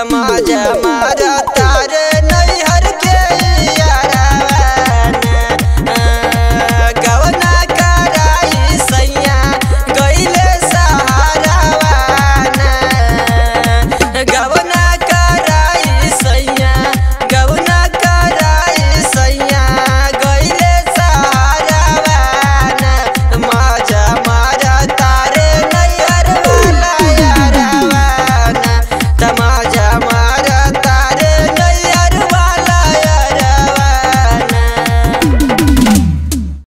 jama jama.